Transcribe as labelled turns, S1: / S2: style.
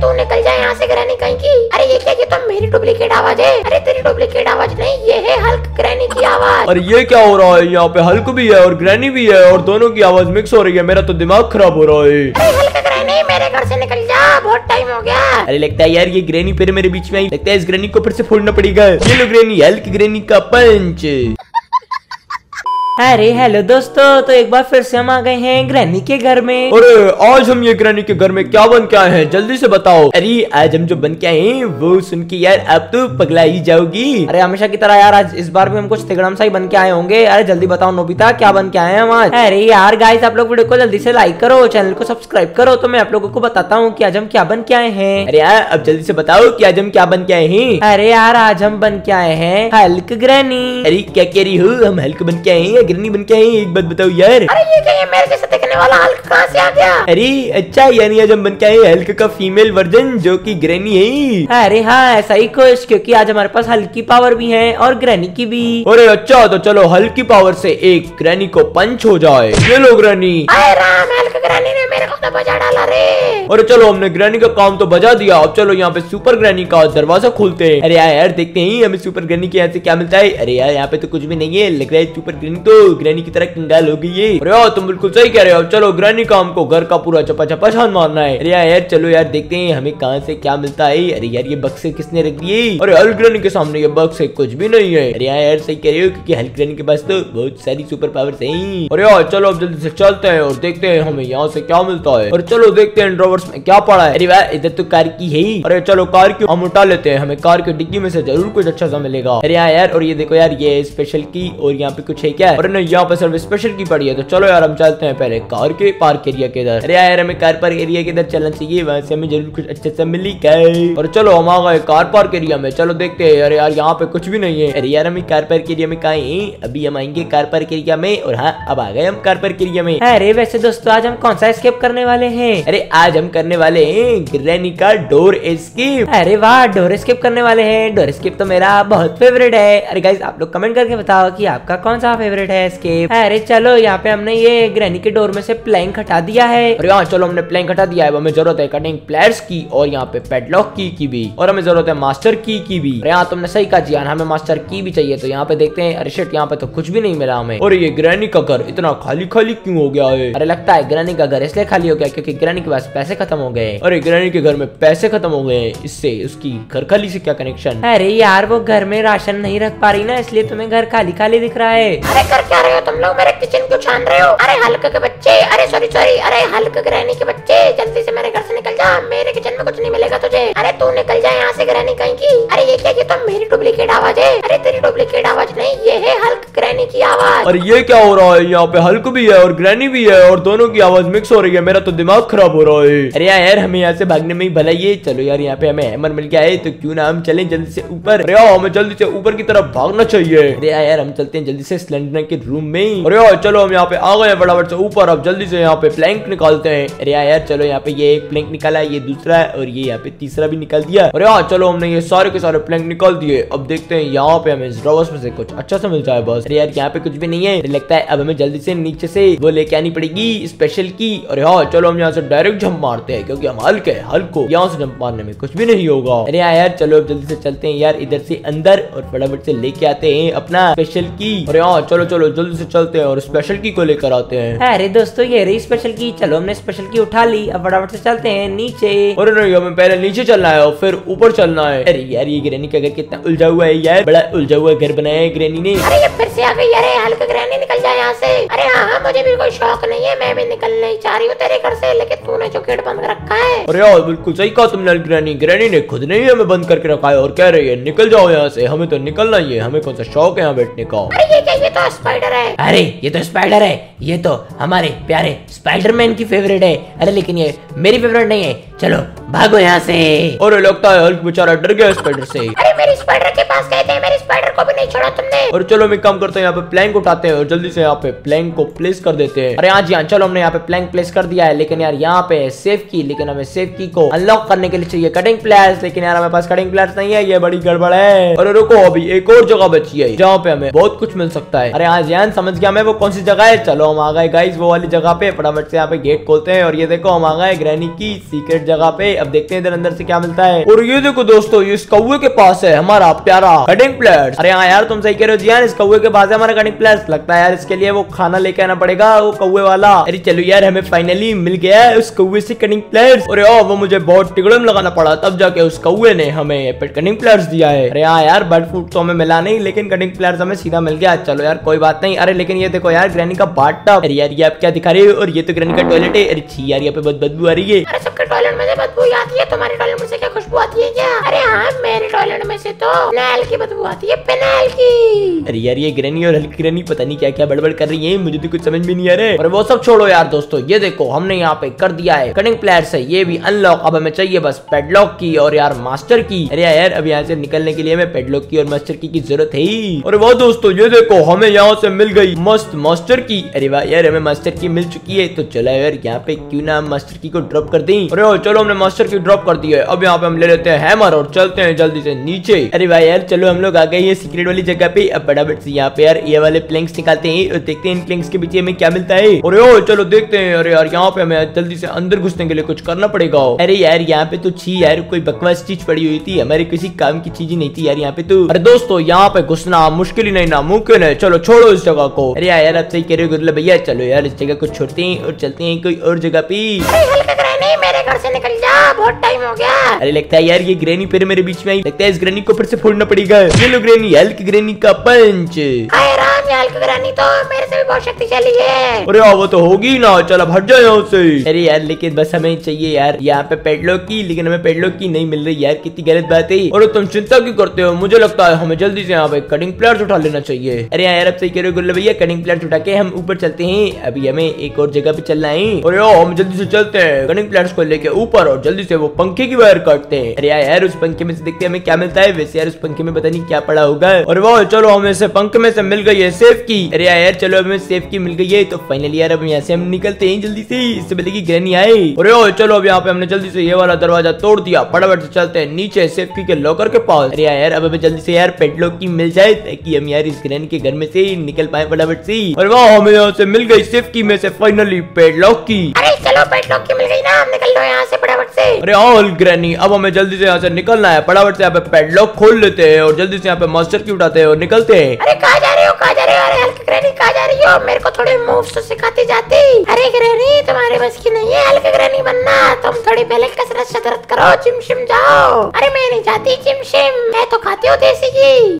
S1: तू निकल जाए यहाँ से ग्रैनी कहीं की। अरे ये क्या ये तो मेरी डुप्लीकेट आवाज़ है। अरे तेरी डुप्लीकेट आवाज़ नहीं ये है हल्क ग्रैनी की आवाज़।
S2: अरे ये क्या हो रहा है? यहाँ पे हल्क भी है और ग्रैनी भी है और दोनों की आवाज़ मिक्स हो रही है। मेरा तो दिमाग खराब हो रहा है।
S1: अरे हल्क मेरे घर से निकल जा बहुत टाइम हो गया।
S2: अरे लगता है यार ये ग्रैनी फिर मेरे बीच में आई। लगता है इस ग्रैनी को फिर से फोड़ना पड़ेगा। ये लो ग्रैनी हल्क ग्रैनी का पंच।
S3: अरे हेलो दोस्तों तो एक बार फिर से हम आ गए हैं ग्रैनी के घर में।
S2: अरे आज हम ये ग्रैनी के घर में क्या बन के आए हैं? जल्दी से बताओ। अरे आज हम जो बन के आए हैं वो सुन के यार अब तो पगला ही जाओगी।
S3: अरे हमेशा की तरह यार आज इस बार भी हम कुछ तिगड़म सा ही बन के आए होंगे। अरे जल्दी बताओ नोबिता क्या बन के आए हैं हम आज? अरे यार गाइस आप लोग वीडियो को जल्दी से लाइक करो चैनल को सब्सक्राइब करो तो मैं आप लोगों को बताता हूँ की आज हम क्या बन के आए हैं।
S2: अरे यार अब जल्दी से बताओ की आज हम क्या बन के आए हैं।
S3: अरे यार आज हम बन के आए हैं हल्क ग्रैनी
S2: अरे क्या कह रही हो? हम हल्क बन के आए हैं ग्रैनी बन के हैं एक बात बताओ यार।
S1: अरे ये क्या ये मेरे जैसे दिखने वाला हल्क कहाँ से आ गया?
S2: अरे अच्छा यानी आज हम बन के आए हल्क का फीमेल वर्जन जो कि ग्रैनी है।
S3: अरे हाँ ऐसा ही कुछ क्योंकि आज हमारे पास हल्की पावर भी है और ग्रैनी की भी।
S2: अरे अच्छा तो चलो हल्की पावर से एक ग्रैनी को पंच हो जाए। ये लो ग्रैनी
S1: अरे राम हल्क ग्रैनी ने मेरे को तो बजा डाला रे।
S2: अरे चलो, हमने ग्रैनी का काम तो बजा दिया। अब चलो, यहाँ पे सुपर ग्रैनी का दरवाज़ा खोलते हैं। अरे यार देखते हैं, हमें सुपर ग्रैनी के यहाँ से क्या मिलता है। अरे यार, यहाँ पे तो कुछ भी नहीं है। लग रहा है सुपर ग्रैनी तो ग्रैनी की तरह कंगाल हो गई है। अरे यार, तुम बिल्कुल सही कह रहे हो। चलो ग्रैनी का हमको घर का पूरा चपा चपा छान मारना है। अरे यार चलो यार, देखते हैं हमें कहाँ से क्या मिलता है। अरे यार, ये बक्से किसने रख दिए? अरे हल्क ग्रैनी के सामने ये बक्से कुछ भी नहीं है। अरे यार सही कह रहे हो, क्योंकि हल्क ग्रैनी के पास तो बहुत सारी सुपर पावर है। अरे यार, चलो, अब जल्दी से चलते हैं और देखते हैं हमें यहाँ से क्या मिलता है। और चलो, देखते हैं ड्रॉवर्स में क्या पड़ा है? अरे इधर तो कार की है ही। अरे चलो कार की हम उठा लेते हैं। हमें कार के डिग्गी में से ज़रूर कुछ अच्छा सा मिलेगा। अरे यार यार और ये देखो यार ये स्पेशल की और यहाँ पे कुछ है क्या? नहीं यहाँ पे सिर्फ़ स्पेशल की पड़ी है। तो चलो यार हम चलते हैं पहले कार के पार्क एरिया के इधर। अरे यार हमें कार पार्क एरिया के इधर चलना चाहिए। वहाँ से हमें ज़रूर कुछ अच्छा से मिली और चलो हम आ गए कार पार्क एरिया में। चलो देखते हैं। अरे यार यहाँ पे कुछ भी नहीं है। अरे यार हमें कार पार्क एरिया में कहा अभी हम आएँगे कार पार्क एरिया में। और हाँ अब आ गए हम कार पार्क एरिया में।
S3: अरे वैसे दोस्तों आज हम कौन सा स्केप करने वाले हैं?
S2: अरे आज हम करने वाले हैं। ग्रैनी का डोर एस्केप
S3: अरे वाह डोर स्किप करने वाले हैं। डोर स्किप तो मेरा बहुत फेवरेट है। अरे गाइस आप लोग कमेंट करके बताओ कि आपका कौन सा फेवरेट है स्केप अरे चलो, यहाँ पे हमने ये ग्रैनी के डोर में से प्लैंक हटा दिया है।
S2: अरे हाँ चलो, हमने प्लैंक हटा दिया है। हमें ज़रूरत है कटिंग प्लेयर्स की और यहाँ पे पेडलॉक की की भी। और हमें ज़रूरत है मास्टर की की भी। अरे हाँ तुमने सही कहा जियान। हमें मास्टर की भी चाहिए। तो यहाँ पे देखते हैं। अरे शिट यहाँ पे तो कुछ भी नहीं मिला हमें। और ये ग्रैनी का घर इतना खाली खाली क्यों हो गया है?
S3: अरे लगता है ग्रैनी का घर इसलिए खाली हो गया क्योंकि ग्रैनी के पास पैसे खत्म हो गए।
S2: अरे ग्रैनी के घर में पैसे खत्म हो गए इससे उसकी घर खाली से क्या कनेक्शन
S3: अरे यार वो घर में राशन नहीं रख पा रही ना इसलिए तुम्हें घर खाली खाली दिख रहा है।
S1: अरे कर क्या रहे हो तुम लोग? मेरे किचन क्यों छान रहे हो। अरे हल्क के बच्चे। अरे सॉरी सॉरी अरे हल्क ग्रैनी के बच्चे। जल्दी से मेरे घर से निकल जा। मेरे किचन में कुछ नहीं मिलेगा तुझे। अरे तू निकल जा यहाँ से ग्रैनी कहीं की। अरे ये क्या ये तो मेरी डुप्लीकेट आवाज़ है। अरे तेरी डुप्लीकेट आवाज़ नहीं ये है हल्क ग्रैनी की आवाज़।
S2: अरे ये क्या हो रहा है? यहाँ पे हल्क भी है और ग्रैनी भी है और दोनों की आवाज़ मिक्स हो रही है। मेरा तो दिमाग खराब हो रहा है। अरे यार हमें यहाँ से भागने में ही भला ये। चलो यार, यहाँ पे हमें हैमर मिल गया है तो क्यों ना हम चले जल्दी से ऊपर। अरे हमें जल्दी से ऊपर की तरफ़ भागना चाहिए। अरे यार हम चलते हैं जल्दी से सिलेंडर के रूम में अरे चलो, हम यहाँ पे आ गए फटाफट से ऊपर। अब जल्दी से यहाँ पे प्लैंक निकालते हैं। अरे यार चलो, यहाँ पे ये एक प्लैंक निकाला, ये दूसरा है, और ये यहाँ पे तीसरा भी निकाल दिया। अरे यार चलो, हमने ये सारे के सारे प्लैंक निकाल दिए। अब देखते हैं यहाँ पे हमें ड्रॉवर्स में से कुछ अच्छा सा मिल जाए बस। अरे यार, यहाँ पे कुछ भी नहीं है। लगता है अब हमें जल्दी से नीचे से वो लेके आनी पड़ेगी स्पेशल की। अरे हाँ चलो, हम यहाँ से डायरेक्ट जंप मारते हैं क्योंकि हम हल्क है हल्क को यहाँ से जंप मारने में कुछ भी नहीं होगा। अरे यार यार चलो जल्दी से चलते हैं यार इधर से अंदर और फटाफट से लेके आते हैं अपना स्पेशल की अरे हाँ चलो चलो जल्दी से चलते हैं और स्पेशल की को लेकर आते हैं।
S3: अरे दोस्तों ये रही स्पेशल की चलो हमने स्पेशल की उठा ली। अब फटाफट से चलते हैं नीचे।
S2: और नहीं हमें पहले नीचे चलना है और फिर ऊपर चलना है। अरे यार ये ग्रैनी का घर कितना उलझा हुआ है यार। बड़ा उलझा हुआ घर बनाया है ग्रैनी ने।
S1: अरे ये फिर से आ गई। अरे हल्क ग्रैनी निकल जा यहाँ से। अरे हाँ हाँ मुझे भी कोई शौक नहीं है मैं भी निकलने ही चाह रही हूँ तेरे घर से लेकिन तूने जो गेट बंद कर रखा है।
S2: अरे यार बिल्कुल सही कहा तुमने ग्रैनी। ग्रैनी ने खुद ने ही हमें बंद करके रखा है और कह रही है निकल जाओ यहाँ से हमें तो निकलना ही है हमें कौन सा शौक है यहाँ बैठने का?
S1: अरे ये क्या ये तो स्पाइडर है।
S3: अरे ये तो स्पाइडर है ये तो हमारे प्यारे स्पाइडरमैन की फेवरेट है। अरे लेकिन ये मेरी फेवरेट नहीं है चलो भागो यहाँ से।
S2: और लगता है हल्क बेचारा डर गया स्पाइडर से।
S1: अरे मेरी स्पाइडर के पास गए थे मेरी स्पाइडर को भी नहीं छोड़ा तुमने।
S2: और चलो हम एक काम करते हैं यहाँ पे प्लैंक उठाते हैं और जल्दी से यहाँ पे प्लैंक को प्लेस कर देते हैं। अरे हाँ जी हाँ चलो हमने यहाँ पे प्लैंक प्लेस कर दिया है लेकिन यार यहाँ पे सेफ़ की लेकिन हमें सेफ़ की को अनलॉक करने के लिए चाहिए कटिंग प्लेयर्स लेकिन यार हमारे पास कटिंग प्लेयर्स नहीं है ये बड़ी गड़बड़ है। और रुको अभी एक और जगह बची है जहाँ पे हमें बहुत कुछ मिल सकता है। अरे हाँ जान समझ गया मैं वो कौन सी जगह है? चलो हम आ गए गाइस वो वाली जगह पे फटाफट से यहाँ पे गेट खोलते हैं और ये देखो हम आ गए ग्रैनी की सीक्रेट जगह पे। अब देखते हैं इधर अंदर से क्या मिलता है। और ये देखो दोस्तों इस कौए के पास है हमारा प्यारा कटिंग प्लेट अरे हाँ यार, तुम सही कह रहे हो जी। यार, इस कौए के पास है हमारा कटिंग प्लेयर लगता है यार, इसके लिए वो खाना लेके आना पड़ेगा, वो कौए वाला। अरे चलो यार, हमें फाइनली मिल गया है उस कौए से कटिंग प्लेयर और वो मुझे बहुत टिकड़म लगाना पड़ा। तब जाके उस कौए ने हमें कटिंग प्लेयर्स दिया है। अरे हाँ यार बर्ड फ़ूड तो हमें मिला नहीं, लेकिन कटिंग प्लेयर्स हमें सीधा मिल गया। चलो यार, कोई बात नहीं। अरे लेकिन ये देखो यार ग्रैनी का बाट अरे यार, ये आप क्या दिखा रहे हो? और ये तो ग्रैनी का टॉयलेट है। अरे छी यार, यहाँ पे बहुत बदबू आ रही है।
S1: टॉयलेट में से बदबू आती है तुम्हारे टॉयलेट में से क्या खुशबू आती है क्या? अरे हाँ मेरे टॉयलेट में से तो फिनाइल की बदबू आती है फिनाइल की।
S2: अरे यार ये ग्रैनी और हल्की ग्रैनी पता नहीं क्या क्या बड़बड़ कर रही है मुझे तो कुछ समझ में नहीं आ रहा है। और वो सब छोड़ो यार दोस्तों ये देखो हमने यहाँ पे कर दिया है कटिंग प्लेयर से ये भी अनलॉक अब हमें चाहिए बस पेडलॉक की और यार मास्टर की। अरे यार अब यहाँ से निकलने के लिए हमें पेडलॉक की और मास्टर की, ज़रूरत है ही। और वो दोस्तों ये देखो हमें यहाँ से मिल गई मस्त मास्टर की। अरे वाह यार हमें मास्टर की मिल चुकी है तो चलो यार यहाँ पे क्यों ना मास्टर की को ड्रॉप कर दी। अरे चलो हमने मास्टर की ड्रॉप कर दी है। अब यहाँ पे हम ले लेते हैं हैमर और चलते हैं जल्दी से नीचे। अरे भाई यार, चलो हम लोग आ गए ये सीक्रेट वाली जगह पे। अब फटाफट से यहाँ पे यार ये वाले प्लैंक्स निकालते हैं। और देखते हैं इन प्लैंक्स के पीछे हमें क्या मिलता है। अरे ओ चलो देखते हैं। अरे यार, यहाँ पे हमें जल्दी से अंदर घुसने के लिए कुछ करना पड़ेगा। अरे यार, यहाँ पे तो छी यार, कोई बकवास चीज़ पड़ी हुई थी। हमारे किसी काम की चीज़ ही नहीं थी यार यहाँ पे तो। अरे दोस्तों, यहाँ पे घुसना मुश्किल ही नहीं, ना मुमकिन है। चलो छोड़ो इस जगह को। अरे यार, आप सही कह रहे हो भैया। चलो यार, इस जगह को छोड़ते हैं और चलते हैं कोई और जगह पे।
S1: हल्का मेरे घर से निकल जा बहुत टाइम हो गया।
S2: अरे लगता है यार ये ग्रेनी फिर मेरे बीच में आई। लगता है इस ग्रेनी को फिर से फोड़ना पड़ेगा। ये लो ग्रेनी हल्क ग्रेनी का पंच
S1: हाय राम तो मेरे से भी बहुत शक्तिशाली है।
S2: अरे हाँ, वो तो होगी ना। चल अब हट जाए यहाँ से। अरे यार लेकिन बस हमें चाहिए यार यहाँ पे पेडलॉक की लेकिन हमें पेडलॉक की नहीं मिल रही यार। कितनी गलत बात है। और तुम चिंता क्यों करते हो? मुझे लगता है हमें जल्दी से यहाँ पे कटिंग प्लेयर्स उठा लेना चाहिए। अरे हाँ यार अब सही कह रहे हो गुल्ला भैया कटिंग प्लेयर्स उठा के हम ऊपर चलते हैं। अभी हमें एक और जगह पे चलना है। अरे हाँ, हम जल्दी से चलते हैं। कटिंग प्लेयर्स को लेके ऊपर और जल्दी से वो पंखे की वायर काटते हैं। अरे यार उस पंखे में से देखते हमें क्या मिलता है। वैसे यार, उस पंखे में पता नहीं क्या पड़ा होगा। और वो, चलो, हमें से पंखे में से मिल गई है, सेफ़ की। अरे यार चलो, हमें सेफ़ की मिल गई है। तो फाइनली यार, अब यहाँ से हम निकलते हैं जल्दी से। इससे पहले की ग्रैनी आए। ओ, चलो, अब यहाँ पे हमने जल्दी से ये वाला दरवाज़ा तोड़ दिया। फटाफट से चलते हैं नीचे सेफ़ की के लॉकर के पास। अरे यार अब हमें जल्दी से यार पेडलॉक की मिल जाए, ताकि हम यार इस ग्रहण के घर में से निकल पाए फटाफट से। और वाह हमें यहाँ से मिल गई सेफ़ की में से फाइनली पेडलॉक की।
S1: अरे, चलो पेटलॉक की मिल गई ना निकल लो यहाँ से फटाफट से।
S2: अरे हाँ ग्रैनी अब हमें जल्दी से यहाँ से निकलना है। फटाफट से यहाँ पे पेडलॉक खोल लेते हैं और जल्दी से यहाँ पे मास्टर की उठाते हैं और निकलते हैं।
S1: अरे कहा जा रहे हो कहाँ जा रहे हो? अरे हल्का ग्रैनी कहाँ जा रही हो? मेरे को थोड़े मूव्स तो सिखाते जाते। अरे ग्रैनी तुम्हारे बस की नहीं है हल्का ग्रैनी बनना। तुम थोड़ी पहले कसरत शतरत करो चिम शिम जाओ। अरे मैं नहीं चाहती चिम शिम मैं तो खाती हूँ देसी घी।